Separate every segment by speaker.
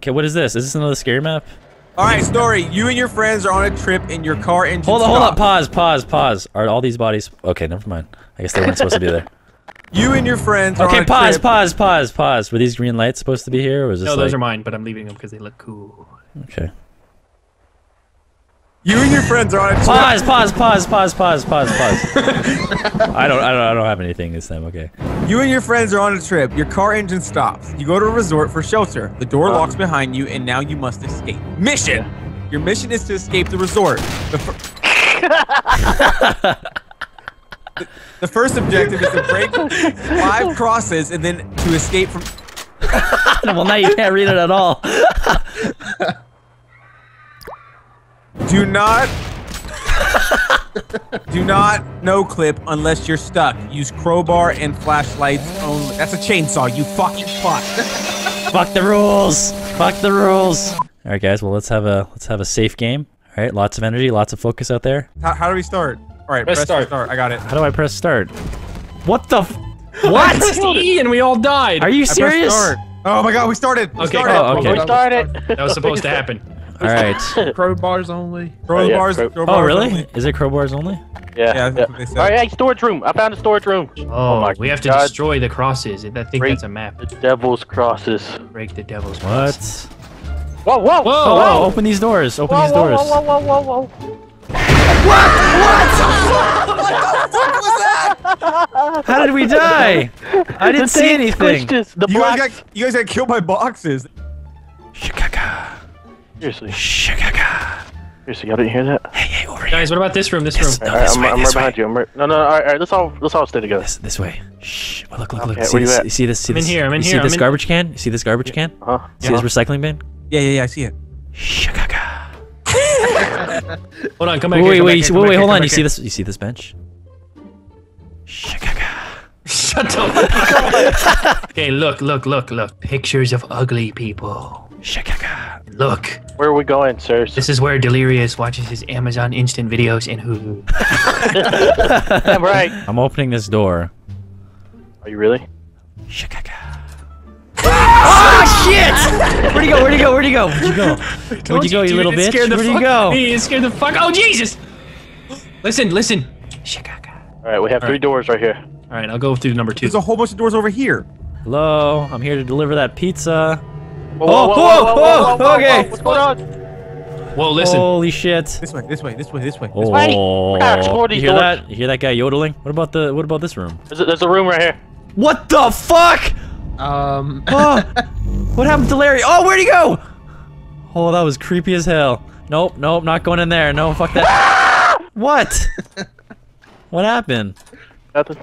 Speaker 1: Okay, what is this? Is this another scary map?
Speaker 2: All right, story. You and your friends are on a trip in your car engine.
Speaker 1: Hold on, hold
Speaker 2: stops.
Speaker 1: up, pause, pause, pause. Are all these bodies? Okay, never mind. I guess they weren't supposed to be there.
Speaker 2: You and your friends are on
Speaker 1: Okay,
Speaker 2: a
Speaker 1: pause,
Speaker 2: trip.
Speaker 1: pause, pause, pause. Were these green lights supposed to be here, or was this
Speaker 3: No,
Speaker 1: like...
Speaker 3: those are mine, but I'm leaving them because they look cool.
Speaker 1: Okay.
Speaker 2: You and your friends are on a trip.
Speaker 1: Pause, pause, pause, pause, pause, pause, pause. I don't, I don't, I don't have anything this time. Okay.
Speaker 2: You and your friends are on a trip. Your car engine stops. You go to a resort for shelter. The door um, locks behind you, and now you must escape. Mission. Your mission is to escape the resort. The, fir- the, the first objective is to break five crosses and then to escape from.
Speaker 1: well, now you can't read it at all.
Speaker 2: Do not. do not no clip unless you're stuck. Use crowbar and flashlights only. That's a chainsaw. You fucking fuck.
Speaker 1: Fuck the rules. Fuck the rules. All right, guys. Well, let's have a let's have a safe game. All right, lots of energy, lots of focus out there.
Speaker 2: How, how do we start? All right,
Speaker 3: Press
Speaker 2: press,
Speaker 3: start.
Speaker 2: I got it.
Speaker 1: How do I press start? What the? F
Speaker 3: I
Speaker 1: what?
Speaker 3: pressed E and we all died.
Speaker 1: Are you
Speaker 2: I
Speaker 1: serious?
Speaker 2: start. Oh my god, we started. We
Speaker 3: Okay,
Speaker 2: started.
Speaker 1: Oh, okay.
Speaker 4: We started.
Speaker 3: That was supposed to happen.
Speaker 1: All right.
Speaker 5: Crowbars only.
Speaker 2: Oh, crowbars.
Speaker 4: Yeah,
Speaker 2: crowbars
Speaker 1: Oh, really?
Speaker 2: only.
Speaker 1: Is it crowbars only?
Speaker 4: Yeah.
Speaker 2: Yeah, that's what they said.
Speaker 4: All right, hey, storage room. I found a storage room.
Speaker 3: Oh, oh,
Speaker 4: my
Speaker 3: we have to
Speaker 4: God.
Speaker 3: destroy the crosses. I think
Speaker 4: Break
Speaker 3: that's a map.
Speaker 4: The devil's crosses.
Speaker 3: Break the devil's cross.
Speaker 1: What?
Speaker 4: Whoa, whoa,
Speaker 3: Whoa,
Speaker 1: Oh, wow, open these doors. Open
Speaker 4: whoa,
Speaker 1: these doors.
Speaker 4: whoa, whoa, whoa, whoa, whoa. What? What?
Speaker 1: How did we die? I didn't see anything.
Speaker 4: us. The
Speaker 2: You guys got you guys got killed by boxes.
Speaker 1: Shikaka.
Speaker 4: Seriously,
Speaker 1: Shikaka.
Speaker 4: seriously, y'all didn't hear that?
Speaker 1: Hey, hey, over here.
Speaker 3: Guys, what about this room? This
Speaker 1: This-
Speaker 3: room.
Speaker 1: Uh, no,
Speaker 4: All right,
Speaker 1: this
Speaker 4: I'm,
Speaker 1: way,
Speaker 4: I'm
Speaker 1: this
Speaker 4: right
Speaker 1: way.
Speaker 4: behind you. I'm right. No, no, all right, all right. Let's all let's all stay together.
Speaker 1: This, this way. Shh. Well, look, look, look.
Speaker 4: Okay,
Speaker 1: see
Speaker 4: where you at?
Speaker 1: You see this? See
Speaker 3: I'm in here, I'm in
Speaker 1: you see
Speaker 3: here,
Speaker 1: this
Speaker 3: I'm in-
Speaker 1: garbage can? You see this garbage can?
Speaker 4: Huh?
Speaker 1: See this recycling bin?
Speaker 2: Yeah, yeah, yeah. I see it.
Speaker 1: Shikaka.
Speaker 3: Hold on, come back
Speaker 1: Wait,
Speaker 3: here.
Speaker 1: wait,
Speaker 3: come
Speaker 1: wait,
Speaker 3: back here,
Speaker 1: wait, wait, hold on. You see this? You see this bench? Shikaka.
Speaker 3: here. Shut up. okay, look, look, look, look. Pictures of ugly people.
Speaker 1: Shikaka.
Speaker 3: Look,
Speaker 4: Where are we going, sirs?
Speaker 3: this is where Delirious watches his Amazon Instant videos and Hulu.
Speaker 4: Damn right.
Speaker 1: I'm opening this door.
Speaker 4: Are you really?
Speaker 1: Shikaka. Ah! Oh shit! Where'd you go? Where'd you go? Where'd you go? Where'd you go? Where'd you go, you
Speaker 3: dude,
Speaker 1: little bitch? Where'd you go?
Speaker 3: out of me. It scared the fuck. Oh Jesus! Listen, listen. Shikaka.
Speaker 4: All right, we have three doors right here.
Speaker 3: All right, I'll go through number two.
Speaker 2: There's a whole bunch of doors over here.
Speaker 1: Hello, I'm here to deliver that pizza.
Speaker 4: Whoa,
Speaker 1: Oh, whoa, whoa, okay.
Speaker 4: What's going on?
Speaker 3: Whoa, listen.
Speaker 1: Holy shit!
Speaker 2: This way, this way, this way, this way. This
Speaker 1: Oh,
Speaker 2: way.
Speaker 4: Wait, we gotta
Speaker 1: you hear
Speaker 4: doors.
Speaker 1: that? You hear that guy yodeling? What about the? What about this room?
Speaker 4: There's a, there's a room right here.
Speaker 1: What the fuck?
Speaker 5: Um.
Speaker 1: Oh, what happened to Larry? Oh, where'd he go? Oh, that was creepy as hell. Nope, nope, not going in there. No, fuck that. what? What happened?
Speaker 4: Nothing.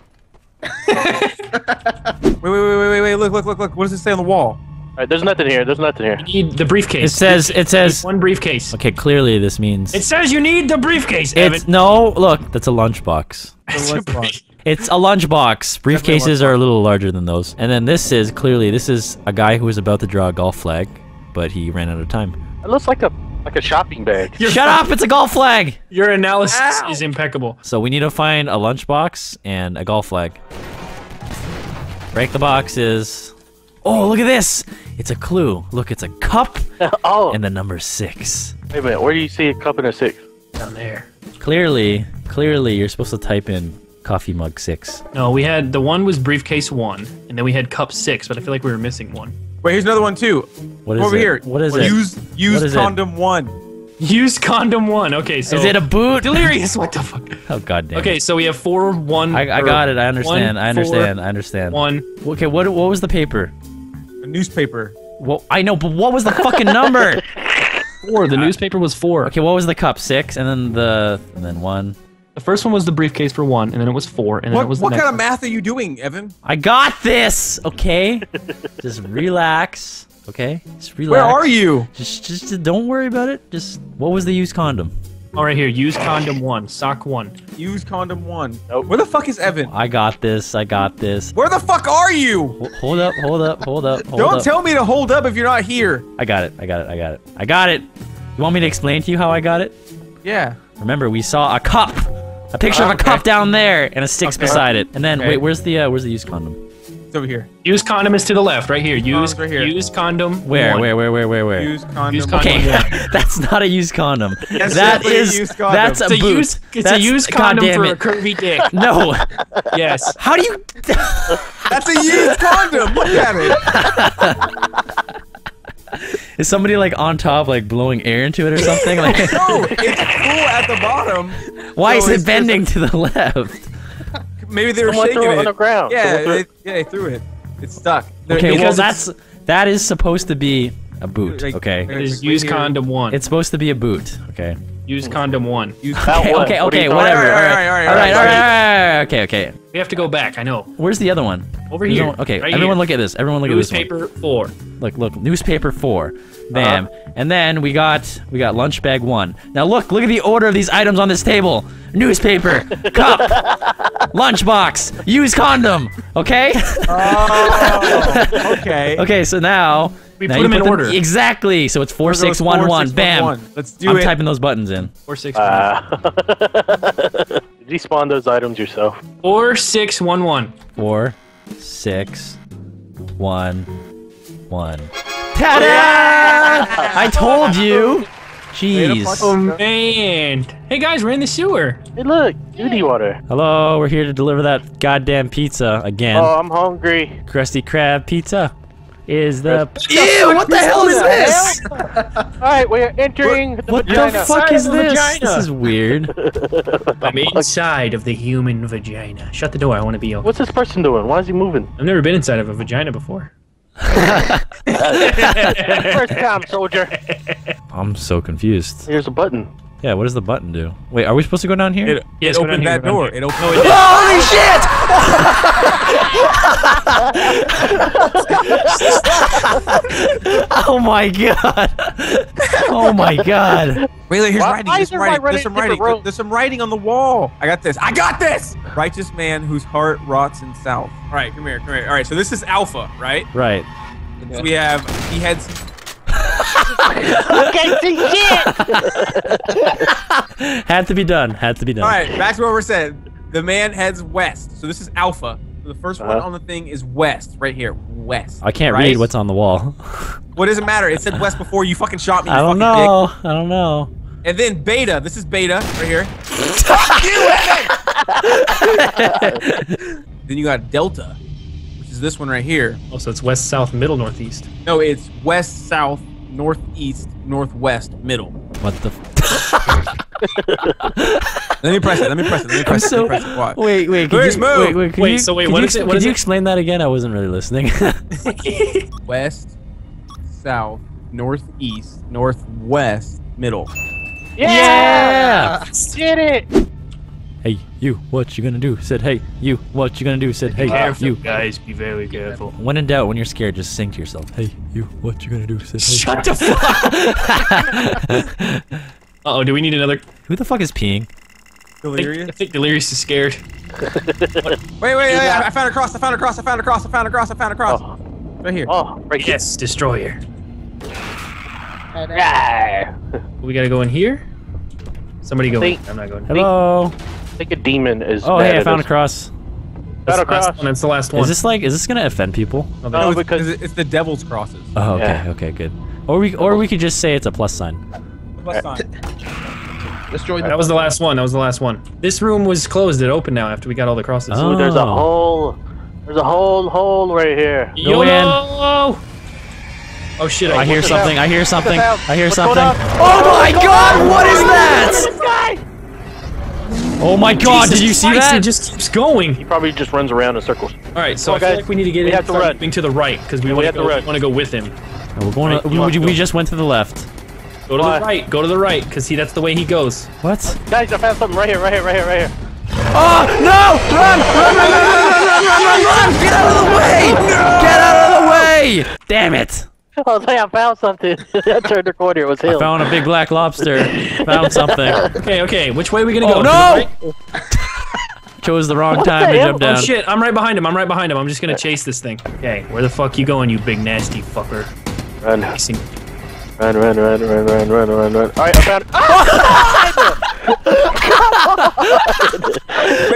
Speaker 2: Wait, wait, wait, wait, wait, wait. Look, look, look, look. What does it say on the wall?
Speaker 4: All right, there's nothing here. There's nothing here.
Speaker 3: You need the briefcase.
Speaker 1: It says. It says.
Speaker 3: one briefcase.
Speaker 1: Okay, clearly this means.
Speaker 3: It says you need the briefcase, Evan.
Speaker 1: It's no. Look, that's a lunchbox.
Speaker 3: It's a
Speaker 2: What's the
Speaker 3: brief-
Speaker 1: It's a lunchbox. Briefcases are a little larger than those. And then this is clearly this is a guy who was about to draw a golf flag, but he ran out of time.
Speaker 4: It looks like a like a shopping bag.
Speaker 3: Your-
Speaker 1: Shut up! It's a golf flag.
Speaker 3: Your analysis is impeccable.
Speaker 1: So we need to find a lunchbox and a golf flag. Break the boxes. Oh, look at this! It's a clue. Look, it's a cup
Speaker 4: oh,
Speaker 1: and the number six.
Speaker 4: wait a minute. Where do you see a cup and a six?
Speaker 3: Down there.
Speaker 1: Clearly, clearly, you're supposed to type in coffee mug six.
Speaker 3: No, we had the one was briefcase one, and then we had cup six, but I feel like we were missing one.
Speaker 2: Wait, here's another one too.
Speaker 1: What is
Speaker 2: over
Speaker 1: it?
Speaker 2: here.
Speaker 1: What is it?
Speaker 2: Use use
Speaker 1: What is it?
Speaker 2: condom one.
Speaker 3: Use condom one. Okay, so
Speaker 1: Is it a boot?
Speaker 3: delirious? What the fuck?
Speaker 1: Oh god damn.
Speaker 3: Okay, so we have four, one.
Speaker 1: I, I got it. I understand.
Speaker 3: one,
Speaker 1: I understand. I understand.
Speaker 3: One.
Speaker 1: Okay, what what was the paper?
Speaker 2: A newspaper.
Speaker 1: Well, I know, but what was the fucking number?
Speaker 3: Four. The newspaper was four.
Speaker 1: Okay, what was the cup? Six, and then the and then one.
Speaker 3: The first one was the briefcase for one, and then it was four, and then
Speaker 2: What
Speaker 3: it was
Speaker 2: what
Speaker 3: the
Speaker 2: kind of math are you doing, Evan?
Speaker 1: I got this. Okay, just relax. Okay, just relax.
Speaker 2: Where are you?
Speaker 1: Just, just, just don't worry about it. Just what was the used condom?
Speaker 3: one. All right, here. Use condom one. Sock one.
Speaker 2: Use condom one.
Speaker 4: Nope.
Speaker 2: Where the fuck is Evan?
Speaker 1: I got this. I got this.
Speaker 2: Where the fuck are you?
Speaker 1: Ho- Hold up, hold up, hold up, hold
Speaker 2: Don't
Speaker 1: up.
Speaker 2: tell me to hold up if you're not here.
Speaker 1: I got it. I got it. I got it. I got it. You want me to explain to you how I got it?
Speaker 2: Yeah.
Speaker 1: Remember, we saw a cup, a picture of a
Speaker 2: Okay.
Speaker 1: cup down there, and a six
Speaker 2: Okay.
Speaker 1: beside it. And then
Speaker 2: Okay.
Speaker 1: wait, where's the uh, where's the used condom?
Speaker 2: It's over here.
Speaker 3: Use condom is to the left, right here. Use
Speaker 2: right here.
Speaker 3: use condom.
Speaker 1: Where,
Speaker 3: one.
Speaker 1: where, where, where, where, where?
Speaker 2: Use condom.
Speaker 3: Use condom.
Speaker 1: Okay,
Speaker 3: one.
Speaker 1: that's not a used condom.
Speaker 2: That's
Speaker 1: that
Speaker 2: a used condom.
Speaker 1: that's a
Speaker 3: It's a
Speaker 1: boot.
Speaker 3: used, it's
Speaker 1: that's,
Speaker 3: a used condom for
Speaker 1: it.
Speaker 3: a curvy dick.
Speaker 1: No.
Speaker 3: yes.
Speaker 1: How do you?
Speaker 2: That's a used condom. Look at it.
Speaker 1: Is somebody like on top, like blowing air into it or something? Like,
Speaker 2: No, it's cool at the bottom.
Speaker 1: why
Speaker 2: So
Speaker 1: is it bending to the left?
Speaker 2: Maybe they were
Speaker 4: Someone
Speaker 2: shaking
Speaker 4: threw it
Speaker 2: it
Speaker 4: on the ground.
Speaker 2: Yeah, they,
Speaker 4: it-
Speaker 2: yeah, they threw it. It's stuck. They're-
Speaker 1: Okay, well that's that is supposed to be a boot.
Speaker 2: Like-
Speaker 1: Okay,
Speaker 2: like-
Speaker 3: use condom one.
Speaker 1: it's supposed to be a boot. Okay.
Speaker 3: use condom one.
Speaker 2: Use
Speaker 4: About
Speaker 1: Okay,
Speaker 4: what?
Speaker 1: okay,
Speaker 4: What are you
Speaker 1: okay,
Speaker 4: talking
Speaker 1: whatever.
Speaker 2: All
Speaker 1: All
Speaker 2: right,
Speaker 1: right,
Speaker 2: all right,
Speaker 1: all right,
Speaker 2: all
Speaker 1: all
Speaker 2: right,
Speaker 1: right, all right. Okay, okay.
Speaker 3: We have to go back. I know.
Speaker 1: Where's the other one?
Speaker 3: Over
Speaker 1: There's
Speaker 3: here.
Speaker 1: no- okay,
Speaker 3: right
Speaker 1: everyone
Speaker 3: here.
Speaker 1: look at this. Everyone look at this one.
Speaker 3: Newspaper four.
Speaker 1: Look, look, newspaper four. Bam.
Speaker 2: Uh-huh.
Speaker 1: And then we got we got lunch bag one. Now look, look at the order of these items on this table. Newspaper, cup, lunchbox, used condom. Okay?
Speaker 2: Oh, okay.
Speaker 1: okay, so now
Speaker 3: We
Speaker 1: now
Speaker 3: put
Speaker 1: you
Speaker 3: them in order.
Speaker 1: Exactly. So it's four
Speaker 2: Here goes
Speaker 1: six one
Speaker 2: four,
Speaker 1: one.
Speaker 2: six,
Speaker 1: Bam.
Speaker 2: one, one. Let's do it.
Speaker 1: I'm typing those buttons in.
Speaker 3: Four six
Speaker 4: Uh, did you spawn those items yourself?
Speaker 3: one. Four six one one.
Speaker 1: Four, six, one, one. Ta-da! I told you. Jeez.
Speaker 3: Oh man. Hey guys, we're in the sewer.
Speaker 4: Hey, look, duty water.
Speaker 1: Hello, we're here to deliver that goddamn pizza again.
Speaker 4: Oh, I'm hungry.
Speaker 1: Krusty Krab pizza is the. Ew! What the hell is this?
Speaker 4: All right, we're entering the
Speaker 1: What the
Speaker 4: vagina.
Speaker 1: fuck is
Speaker 3: Inside
Speaker 1: this?
Speaker 3: vagina.
Speaker 1: This is weird.
Speaker 3: I'm inside of the human vagina. Shut the door. I want to be. Open.
Speaker 4: What's this person doing? Why is he moving?
Speaker 3: I've never been inside of a vagina before.
Speaker 4: First time, soldier.
Speaker 1: I'm so confused.
Speaker 4: Here's a button.
Speaker 1: Yeah, what does the button do? Wait, are we supposed to go down here?
Speaker 2: It,
Speaker 3: Yes,
Speaker 2: it opened
Speaker 3: here,
Speaker 2: that
Speaker 3: go down
Speaker 2: door.
Speaker 3: here.
Speaker 2: It opened.
Speaker 1: Holy shit! oh my god! Oh my god!
Speaker 2: Wait, wait, here's
Speaker 4: Why-
Speaker 2: writing. There's some
Speaker 4: everybody
Speaker 2: writing. There's some writing.
Speaker 4: roads?
Speaker 2: There's some writing on the wall. I got this. I got this. Righteous man whose heart rots in south. All right, come here, come here. All right, so this is Alpha, right?
Speaker 1: Right.
Speaker 2: So we have he heads.
Speaker 4: I see shit.
Speaker 1: Had to be done. Had to be done.
Speaker 2: All right, back to what we're saying. The man heads west. So this is Alpha. So the 1st one
Speaker 4: Uh-huh.
Speaker 2: on the thing is west, right here, west.
Speaker 1: I can't
Speaker 2: right?
Speaker 1: read what's on the wall.
Speaker 2: What does it matter? It said west before you fucking shot me. You
Speaker 1: I don't
Speaker 2: fucking
Speaker 1: know. I don't know.
Speaker 2: And then Beta. This is Beta right here. then you got Delta, which is this one right here.
Speaker 3: Oh, so it's west, south, middle, northeast.
Speaker 2: No, it's west, south, northeast, northwest, middle.
Speaker 1: What the? F-
Speaker 2: Let me press it. Let me press it. Let me
Speaker 1: I'm
Speaker 2: press it. Let me press it. Watch.
Speaker 1: Wait, wait. Could
Speaker 2: Please
Speaker 1: you,
Speaker 2: move.
Speaker 1: Wait, wait. Could
Speaker 3: Wait,
Speaker 1: you,
Speaker 3: so wait,
Speaker 1: could
Speaker 3: what
Speaker 1: you,
Speaker 3: is it?
Speaker 1: ex-
Speaker 3: What
Speaker 1: could
Speaker 3: is
Speaker 1: you
Speaker 3: it?
Speaker 1: explain that again? I wasn't really listening.
Speaker 2: West, south, northeast, northwest, middle.
Speaker 1: yeah.
Speaker 4: Get it.
Speaker 1: Hey, you. What you gonna do? Said, hey, you. What you gonna do? Said, hey,
Speaker 3: Careful,
Speaker 1: you.
Speaker 3: guys. Be very careful.
Speaker 1: When in doubt, when you're scared, just sing to yourself. Hey, you. What you gonna do? Said, hey.
Speaker 3: Shut the fuck. Uh oh. Do we need another?
Speaker 1: Who the fuck is peeing?
Speaker 3: I think,
Speaker 2: Delirious.
Speaker 3: I think Delirious is scared.
Speaker 2: Wait, wait, wait! I, I found a cross. I found a cross. I found a cross. I found a cross. I found a cross.
Speaker 4: Oh,
Speaker 2: Right here.
Speaker 4: oh right here.
Speaker 3: Yes, destroyer.
Speaker 4: Ah.
Speaker 3: We gotta go in here. Somebody go. In. I'm not going.
Speaker 1: Hello.
Speaker 4: I think a demon is.
Speaker 1: Oh, hey, I found a cross.
Speaker 3: That's
Speaker 4: Found a
Speaker 3: the last
Speaker 4: cross.
Speaker 3: one. That's the last one.
Speaker 1: Is this like? Is this gonna offend people?
Speaker 3: Oh,
Speaker 4: No,
Speaker 2: it's,
Speaker 4: because-
Speaker 2: it's, it's the devil's crosses.
Speaker 1: Oh, okay,
Speaker 4: Yeah.
Speaker 1: okay, good. Or we, or we could just say it's a plus sign.
Speaker 2: Plus sign.
Speaker 5: Destroy the
Speaker 3: That was the last one. That was the last one. This room was closed. It opened now after we got all the crosses.
Speaker 1: Oh.
Speaker 4: Ooh, there's a hole. There's a whole hole right here.
Speaker 1: Go in.
Speaker 3: Oh shit!
Speaker 1: I hear
Speaker 4: What's
Speaker 1: something. I hear something. I hear
Speaker 4: What's
Speaker 1: something. Oh my god! What is that? Oh my god, Jesus did you see
Speaker 3: Christ,
Speaker 1: that?
Speaker 3: He just keeps going.
Speaker 4: He probably just runs around in circles.
Speaker 3: Alright, so
Speaker 4: on,
Speaker 3: I feel
Speaker 4: guys.
Speaker 3: like we need to get
Speaker 4: we
Speaker 3: in
Speaker 4: have to run.
Speaker 3: to the right, because we, yeah,
Speaker 4: we
Speaker 3: want to go, with him.
Speaker 1: No, we're going
Speaker 3: right,
Speaker 1: to, we, we just went to the left.
Speaker 3: Go to
Speaker 4: Why?
Speaker 3: the right, go to the right, because see, that's the way he goes.
Speaker 1: What?
Speaker 4: Guys, I found something right here, right here, right here, right here.
Speaker 1: Oh, no! Run! Run, run, run, run, run, run, run, run! Get out of the way! No! Get out of the way! Damn it!
Speaker 4: I was like, I found something. I turned the corner, it was him.
Speaker 1: I found a big black lobster. Found something.
Speaker 3: Okay, okay. Which way are we gonna
Speaker 1: Oh
Speaker 3: go?
Speaker 1: No! Chose the wrong
Speaker 4: What
Speaker 1: time
Speaker 4: the
Speaker 1: to
Speaker 4: hell?
Speaker 1: jump
Speaker 3: Oh shit! I'm right behind him. I'm right behind him. I'm just gonna chase this thing. Okay, where the fuck you going, you big nasty fucker?
Speaker 4: Run, run, run, run, run, run, run, run, run. All right, I found it.
Speaker 2: Wait,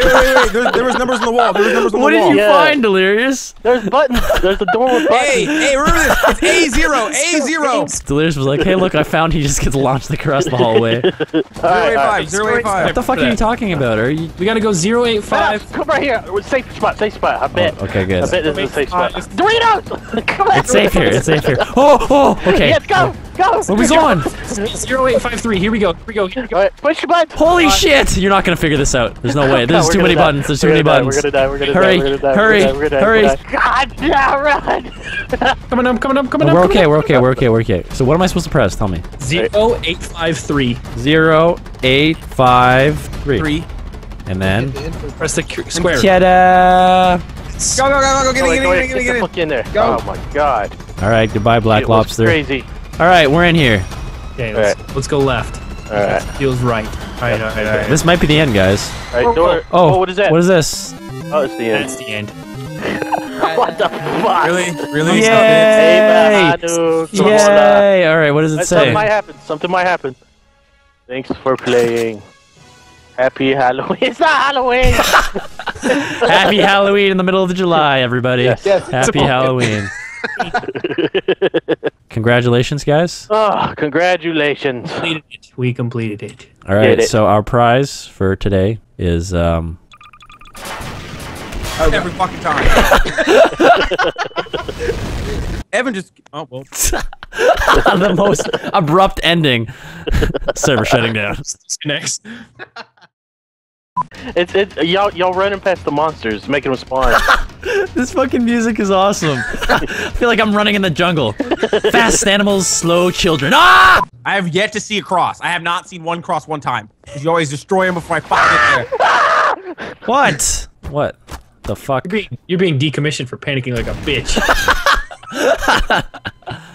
Speaker 2: wait, wait, wait. There, there was numbers on the wall. There was numbers on
Speaker 1: What
Speaker 2: the
Speaker 1: did you
Speaker 4: Yeah.
Speaker 1: find, Delirious?
Speaker 4: There's buttons. There's the door with buttons.
Speaker 2: Hey, hey, remember this? It's A zero, A zero.
Speaker 1: Delirious was like, hey, look, I found he just gets launched across the hallway. what
Speaker 2: Zero eight five, zero eight five.
Speaker 1: the fuck are you talking about? Are you?
Speaker 3: We gotta go 085.
Speaker 4: Five. Come right here. Safe spot. Safe spot. I bet.
Speaker 1: Oh, okay, good.
Speaker 4: I bet this is a safe spot. Doritos. Come on.
Speaker 1: It's safe here. It's safe here. Oh, oh, okay.
Speaker 4: Yes, go. Go.
Speaker 1: Where we going?
Speaker 3: 0853. Here we go. Here we go. Here we go.
Speaker 4: All right, push the button.
Speaker 1: Holy shit! You're not gonna figure this out. There's no way. There's
Speaker 4: We're
Speaker 1: too
Speaker 4: gonna
Speaker 1: many
Speaker 4: die.
Speaker 1: buttons. There's too
Speaker 4: We're
Speaker 1: many
Speaker 4: gonna die.
Speaker 1: buttons.
Speaker 4: We're gonna die. We're gonna
Speaker 1: Hurry,
Speaker 4: die. We're gonna die.
Speaker 1: hurry,
Speaker 4: We're gonna die.
Speaker 1: hurry.
Speaker 4: We're gonna die. God, yeah, run.
Speaker 3: Coming up, coming up, coming
Speaker 1: Oh,
Speaker 3: up.
Speaker 1: we're
Speaker 3: coming
Speaker 1: okay.
Speaker 3: up.
Speaker 1: We're okay. We're okay. We're okay. So what am I supposed to press? Tell me.
Speaker 3: 0853.
Speaker 1: Zero, eight, five, three,
Speaker 2: Three.
Speaker 1: and then.
Speaker 3: Press the cu- square.
Speaker 1: Ta-da!
Speaker 2: Go, go, go, go, get
Speaker 4: Go
Speaker 2: in,
Speaker 4: ahead,
Speaker 2: get
Speaker 4: go
Speaker 2: in, get in,
Speaker 4: ahead,
Speaker 2: get
Speaker 4: the
Speaker 2: in.
Speaker 4: fuck in there.
Speaker 2: Go.
Speaker 4: Oh my god.
Speaker 1: All right. Goodbye, Black
Speaker 4: It was
Speaker 1: Lobster.
Speaker 4: Crazy.
Speaker 1: All right, we're in here.
Speaker 3: Okay, let's, let's go left.
Speaker 4: All right.
Speaker 3: Feels right. All right, all right, all right.
Speaker 1: This might be the end, guys.
Speaker 4: All right, door.
Speaker 1: Oh, oh,
Speaker 4: what is that?
Speaker 1: What is this?
Speaker 4: Oh, it's the end.
Speaker 3: That's the end.
Speaker 4: what the fuck?
Speaker 2: Really? Really?
Speaker 1: Yay!
Speaker 4: Hey, Bahanu. Come
Speaker 1: Yay! All right. What does it say?
Speaker 4: Something might happen. Something might happen. Thanks for playing. Happy Halloween. It's not Halloween.
Speaker 1: Happy Halloween in the middle of July, everybody.
Speaker 4: Yes.
Speaker 5: Yes.
Speaker 1: Happy Halloween. Congratulations, guys.
Speaker 4: oh, congratulations.
Speaker 3: Completed it. We completed it.
Speaker 1: All right,
Speaker 4: it.
Speaker 1: so our prize for today is um
Speaker 2: Every fucking time. Evan just. Oh well.
Speaker 1: the most abrupt ending. Server shutting down.
Speaker 3: Next.
Speaker 4: It's it's y'all y'all running past the monsters, making them spawn.
Speaker 1: This fucking music is awesome. I feel like I'm running in the jungle. Fast animals, slow children. Ah!
Speaker 2: I have yet to see a cross. I have not seen one cross one time. You always destroy them before I fucking get there.
Speaker 1: What? What? The fuck?
Speaker 3: You're being, you're being decommissioned for panicking like a bitch.